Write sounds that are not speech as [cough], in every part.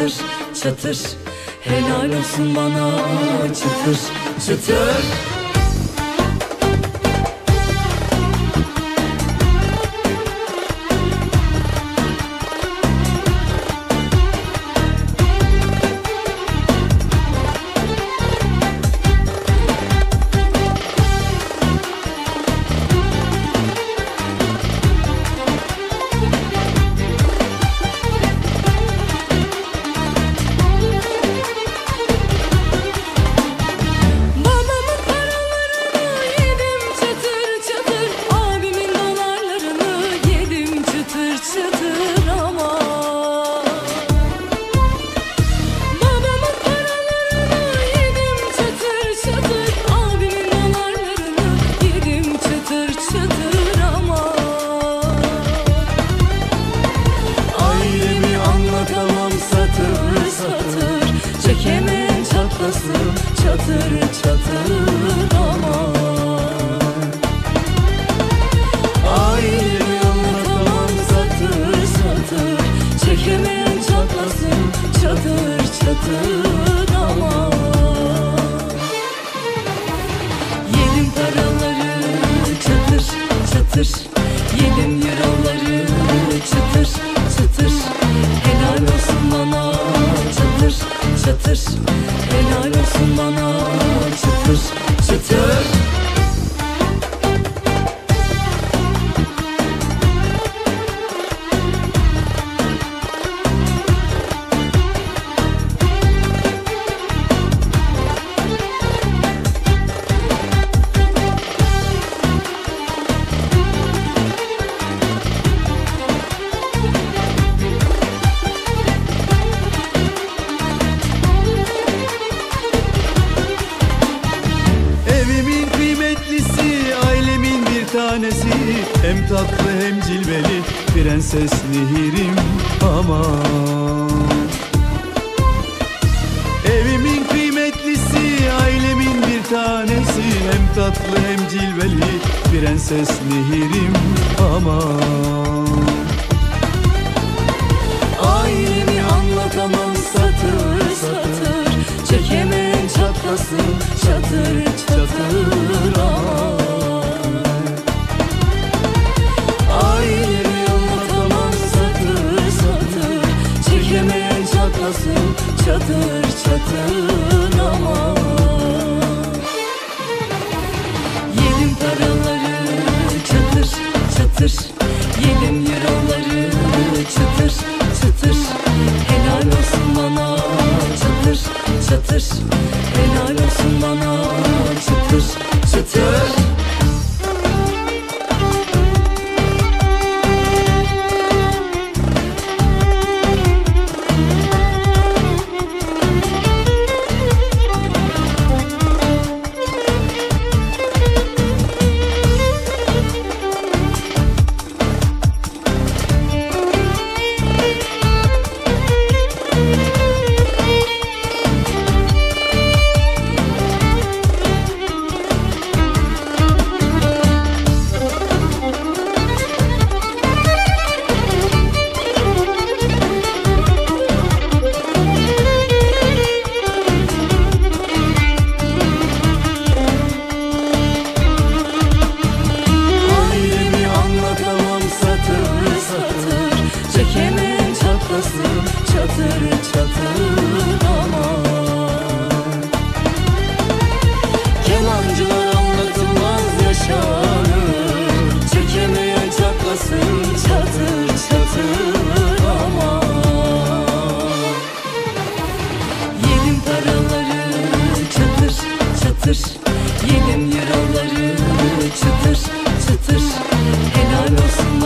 çatır çatır. Helal olsun bana çıtır çıtır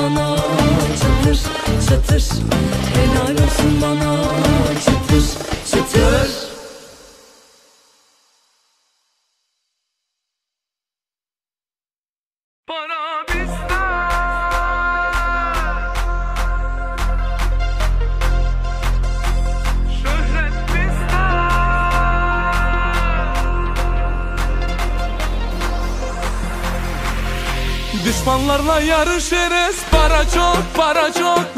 bana Çatır çatır. Helal olsun bana Çatır çatır. Düşmanlarla yarışırız para çok para çok.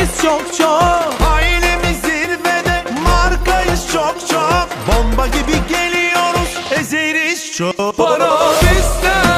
iyiyiz çok çok Ailemiz zirvede markayız çok çok. Bomba gibi geliyoruz ezeriz çok. Para bizden.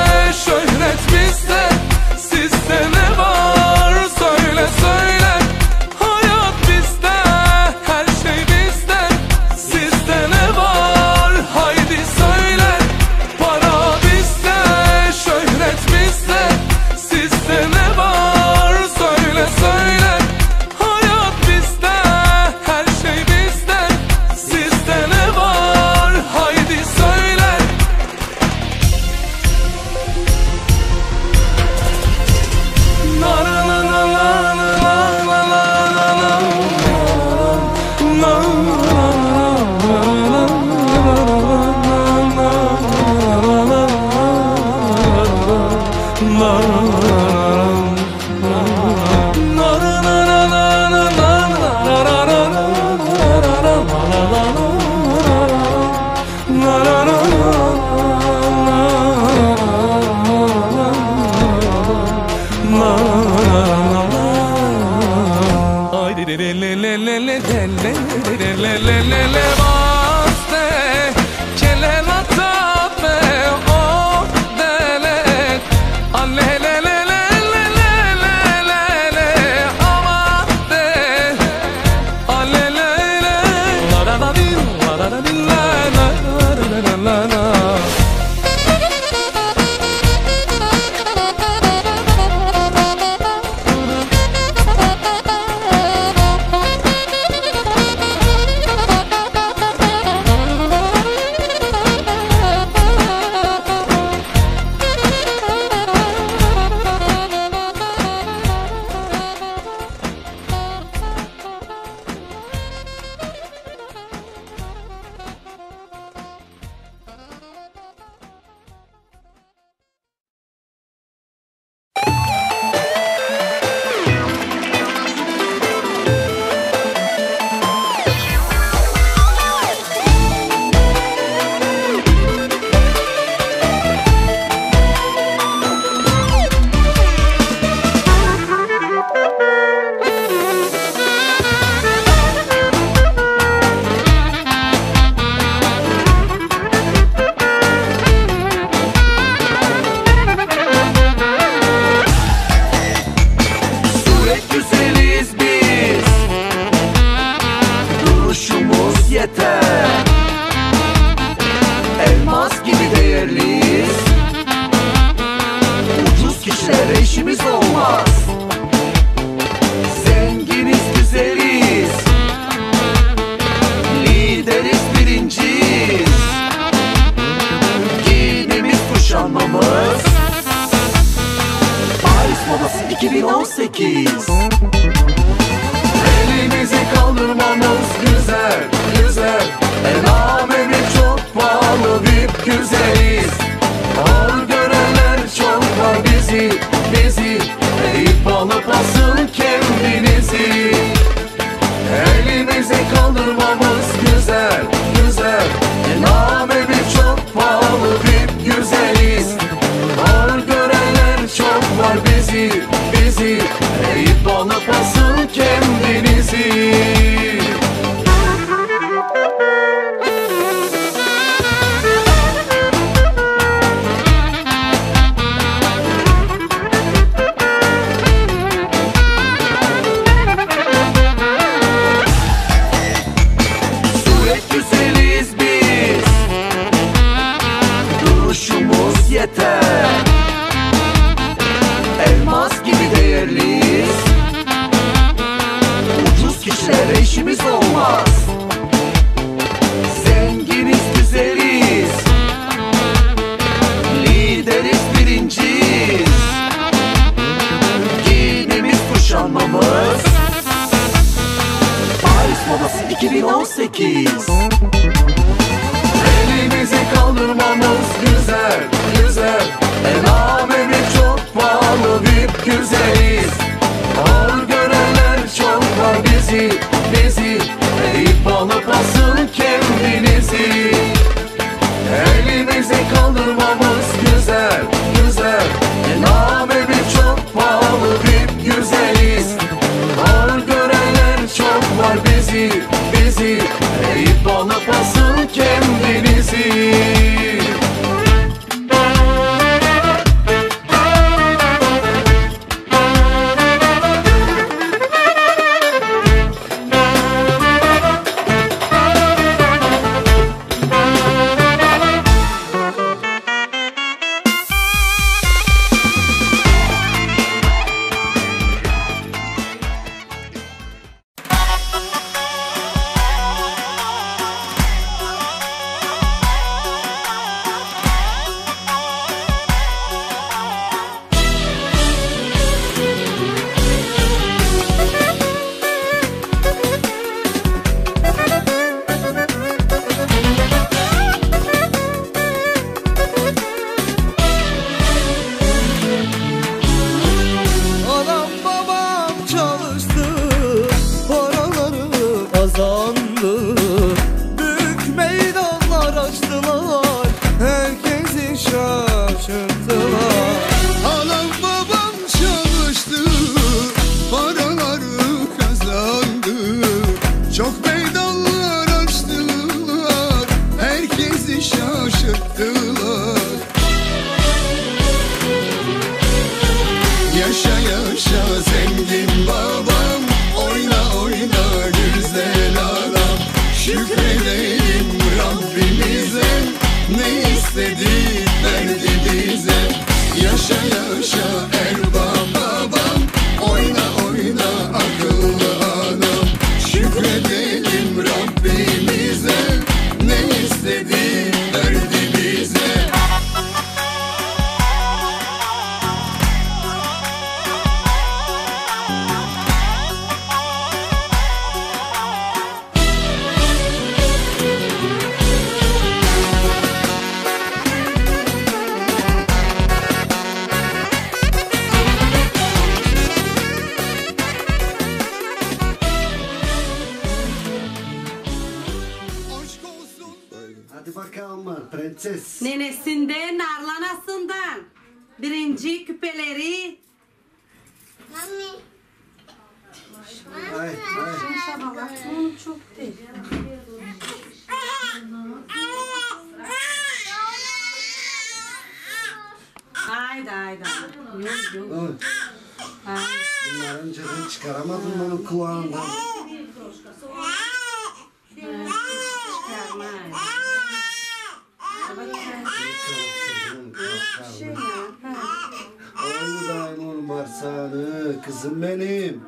insanı kızım benim.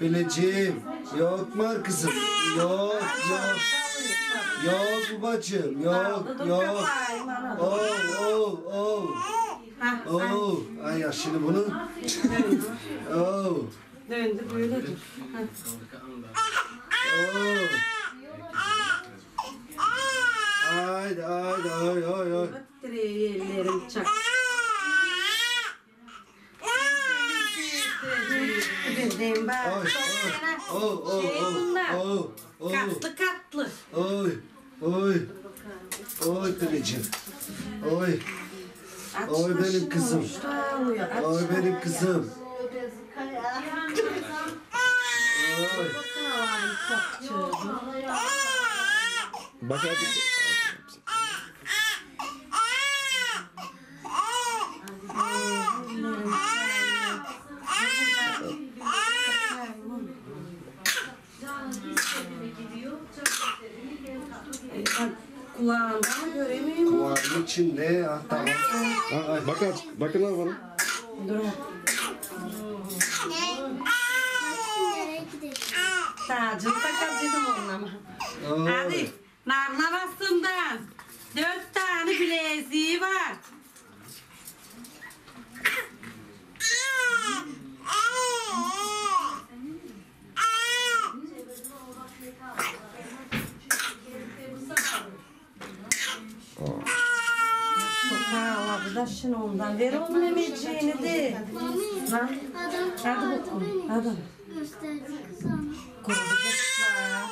Bileceğim. Yok mu kızım? Yok yok. Yok babacığım. Yok yok. Oh oh oh. Oh. Ay ya şimdi bunu. oh. Döndü böyle. Oh. Ay ay ay ay ay. Titreyelerim çak. Nereden bak? Oy, oy, oy, oy, oy, oy, oy, Katlı katlı. Oy, oy, oy kılıcım. Oy, oy benim kızım. Oy benim kızım. Oy. Bak hadi. Kulağından göremiyorum. Kulağın içinde. Ah tamam. Ah, ah, bakın bakın lan bana. Dur. Tacını takacaktım onun ama. Hadi narlar aslında. Dört tane bileziği var. Sokağa aldı da şimdi ondan. Ver onun emeceğini de. Lan. Hadi bakalım. Hadi. Kurudu kızlar.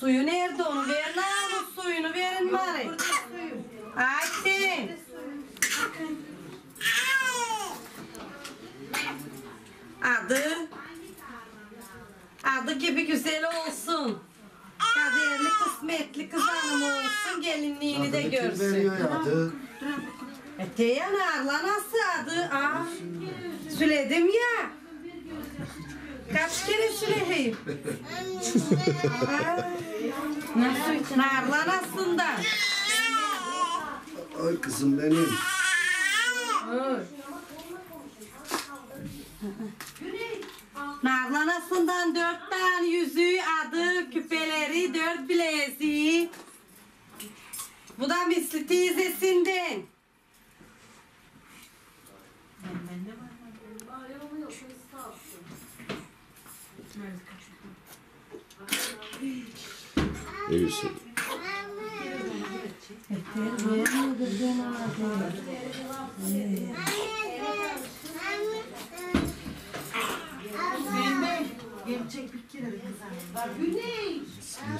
Suyu nerede onu? Ver lan o suyunu verin bari. Ayten. Adı. Adı gibi güzel olsun. Kaderli kısmetli kız hanım olsun gelinliğini de görsün. veriyor adı? Eteğe narla nasıl adı? Aa, söyledim ya. Kaç kere söyleyeyim? Aa, Nasıl? Narla aslında. Ay kızım benim. Narlan aslından dört tane yüzüğü, adı, küpeleri, dört bileziği. Bu da misli teyzesinden. İyi bir şey.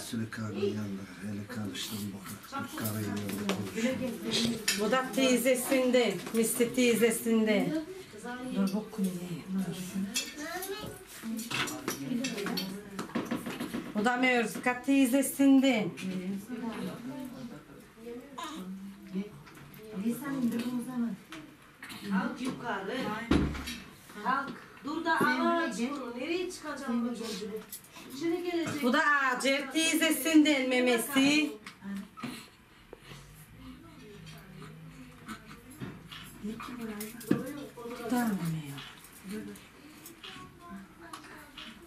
Sülü karnın yanında. Hele karıştım bakın. Bir karın yanında konuşuyor. Bu da teyzesinden, misli teyzesinden. Dur bakayım. Bu da Mevzuka teyzesinden. Kalk yukarı. Kalk. Dur da ağaç bunu. Nereye çıkacağım bu gözünü? Şimdi gelecek. Bu da Hacer teyzesinden memesi.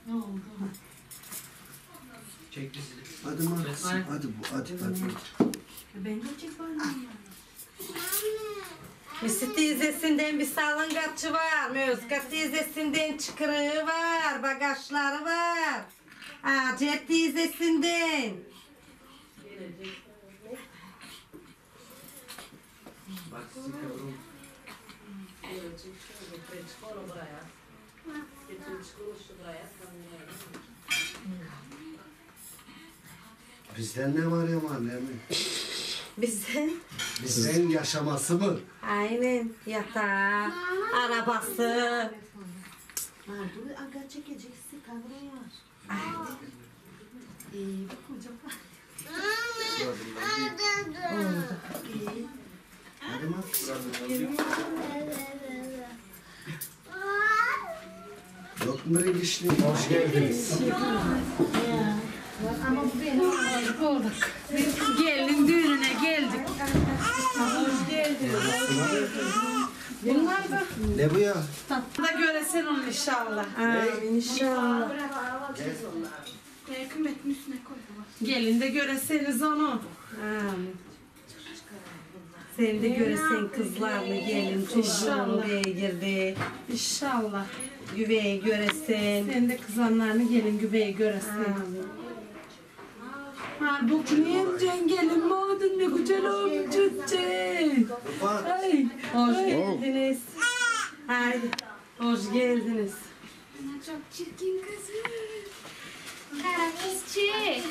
Tamam ya. Hadi Max. Hadi bu. Hadi hadi. Misi teyzesinden bir salıngatçı var. Mözka teyzesinden çıkırığı var. Bagajları var. Hacer teyzesinden. Bizden ne var ya annemi? Bizden Bizden yaşaması mı? aynen yatağı, arabası. Dur aga çekeceksin kamerayı aç. Hadi Max. Yok mu böyle dişli? Hoş geldiniz. Gelin düğününe geldik. Hoş geldiniz. Bunlar da Ne bu ya? da göresin onu inşallah. Amin inşallah. Gelin de göreseniz onu. Amin. Sen de göresen kızlarla gelin çocuğunu beygirdi. İnşallah. Güveyi göresen. Sen de kızanlarını gelin güveyi göresen. Halbuki niye amcan gelin mi oldun ne güzel olmuş çocuk. Ay, hoş geldiniz. Haydi, hoş geldiniz. Çok çirkin kızım. Kara kızcık.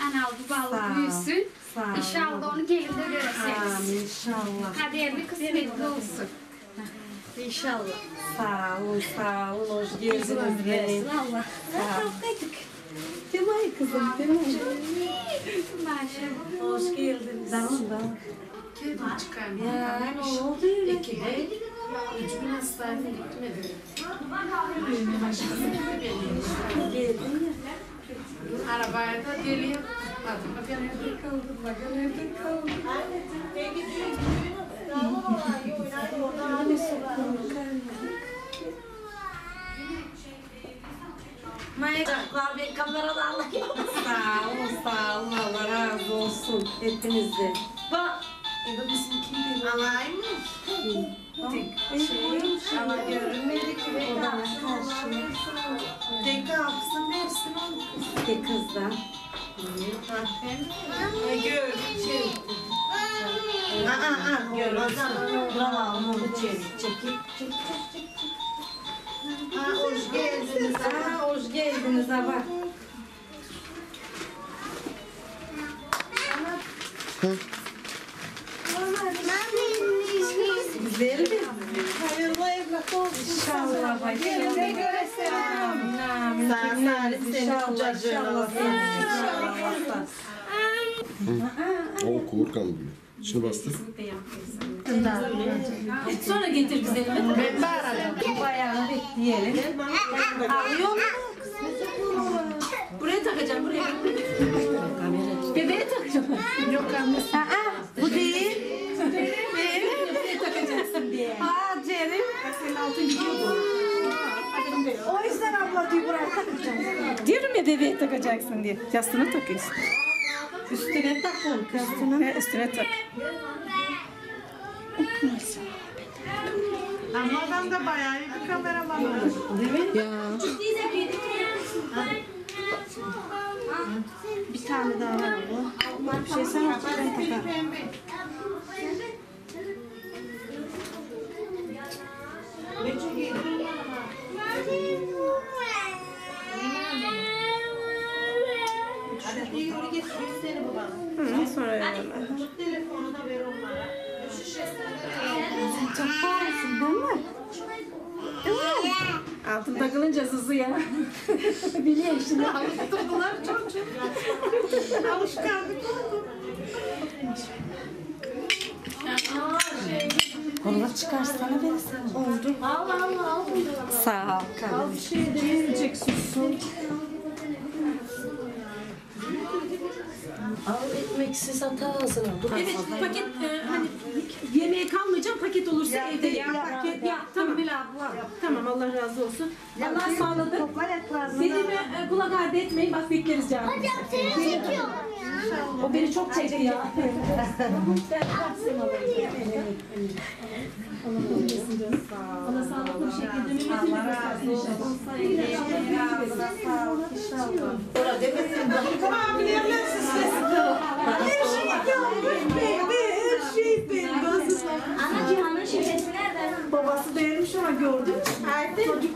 Anal bu balık büyüsün. İnşallah onu gelin de görürsünüz. Amin inşallah. Kaderli kısmetli olsun. İnşallah. Sağ olun, sağ olun. Hoş geldiniz benim. Allah. Sağ ol. Değil mi kızım? Değil mi? Maşallah. Hoş geldiniz. Tamam, tamam. Ya ne oldu öyle? Üç gün hastaneye gitmedi. Geldin ya. Arabaya da geliyor. Bak nerede kaldım, bak nerede kaldım. Maya kahve kamerada Allah Sağ olun, sağ olun. Allah razı olsun hepinizden. Bak. Eva bizimki de alay mı? Tek şey, ama görünmedi ki ve karşı. Tek kapsın versin onu kız. Bir kızdan. Ne gördüm şey. Aa aa görmezden. Bravo onu çevir. Çekip çekip çekip. Ha hoş geldiniz. Aa, hoş geldiniz ama. Güzel mi? Hayırlı evlat olsun. İnşallah bak. Yerine göre selam. Sağ salim seni kucacığına basın. O kaldı diyor. Şunu bastır. Sonra getir güzelimi. Ben bağıracağım. Bayağı bekleyelim. Alıyor mu? Buraya takacağım buraya. Bebeğe takacağım. Yok anne. Aa, bu değil. Bebeğe takacaksın diye. Aa Cerim. Senin altın gidiyor bu. O yüzden abla diyor buraya takacağım. Diyorum ya bebeğe takacaksın diye. Yastığına takıyorsun. Üstüne tak onu kız. Üstüne, üstüne tak. Ama adam da bayağı iyi bir kameraman olmuş. Ya. Bir tane daha var abla. Bir şey sen ben takarım. Seni bu bana. Hı, sonra verelim. Telefonu da ver onlara. Çok pahalısın değil mi? Değil mi? Altın takılınca sızıyor. [laughs] Biliyor şimdi. Alıştırdılar çok çok. [laughs] Alışkanlık oldu. Onu çıkarsana verirsen. Oldu. Allah Allah al bunu. Sağ ol kardeşim. Şey diyecek sussun. Al ekmeksiz at ağzına. Dur. Evet paket e, hani yemeğe kalmayacağım paket olursa evde ya. Paket ya tamam. Tamam Allah razı olsun. Allah sağladı. Dediğime e, kulak ardı etmeyin bak bekleriz canım. Hocam seni çekiyorum ya. O beni çok çekti ya. [laughs] Allah sağlıklı bir şekilde mümkün Orada demesin bak. Abilerle süslesin. Her şey benim, her şey benim. Ana Cihan'ın şifresi nerede? Babası değilmiş ama gördün mü? Çocuk,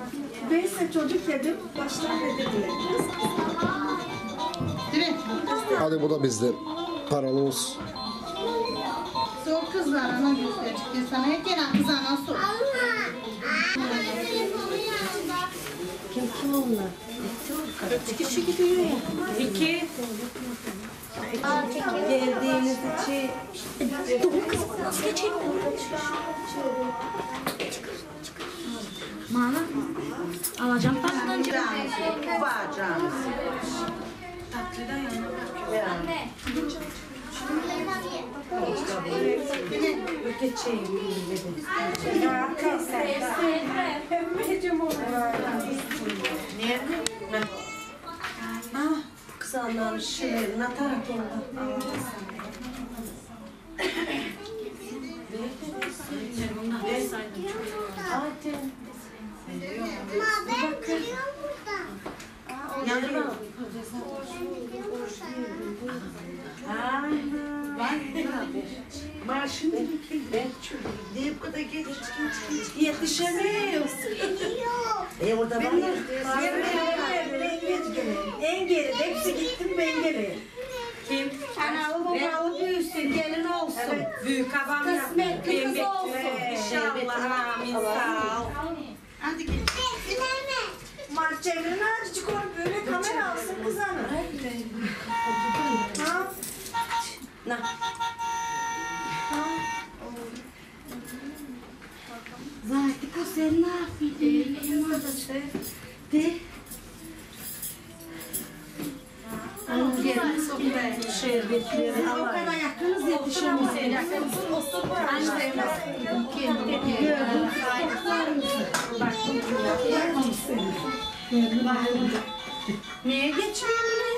neyse çocuk dedim, baştan dediler. Hadi bu da bizde. Olsun. Sor kızlar ana gösterecek sana. Gelen kız ana sor. Kim kim onlar? Kaç kişi gidiyor ya? İki. Geldiğiniz için. Dur kız nasıl geçeyim? Mana alacağım tatlıdan Bacağınız. Anne. Geçeyim dedim. Ya kalsın. Emmeciğim onu. Niye? Ah, kız Allah'ın şilerini atarak onda. Hadi. Yanına al. Maaşını ben diye bu kadar geç yetişemiyorsun. E orada var ya. En geç geride hepsi gittim ben geri. Kim? Analı babalı büyüsün, gelin olsun. Büyük babam Kısmetli kız olsun. İnşallah. Amin. Sağ ol. Hadi gel. Mart çevreni azıcık koy böyle kamera alsın kız hanım. Ha? Na. Zahidi kız sen ne yapıyorsun? De. Al gelin Şerbetleri O kadar yakınız yetişemez. Yakınız. Anne. Niye geçmiyor bile yazar? Niye?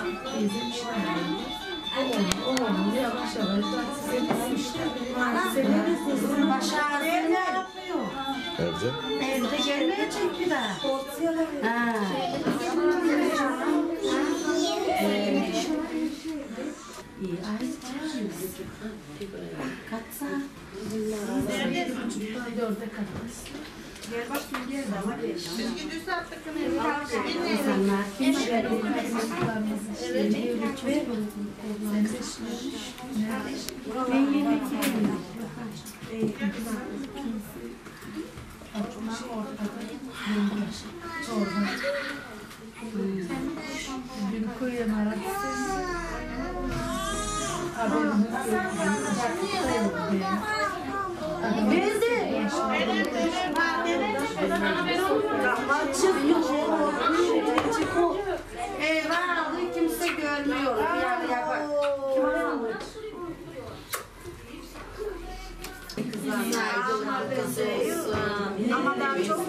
Kuday. Başarı ne yapıyor? Evde. Evde gelmeyecek bir daha. Ha. İyi ay. Katsa. Dörde katmaz. İnsanlar Ben yemek yemiyorum. Eyvah aldı kimse görmüyor. Yani yapar. Ama ben çok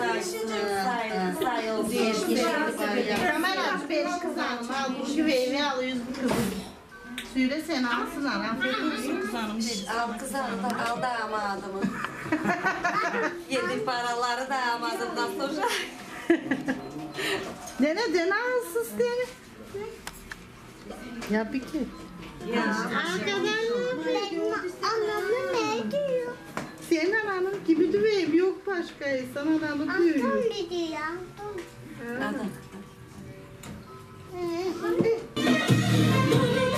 Kamera benim kızanım al bu güveyni alıyoruz bu kızım. Söyle sen alsın al. Afiyet olsun kızanım dedi. Al kızım da al damadımı. [laughs] Yedi paraları damadımdan sonra. [laughs] Dene dene alsın dene. Ya bir ki. Anlamı ne diyor? Senin ananın gibi düveyim yok başka. Sen ananı diyor. Ne diyor? Çekemin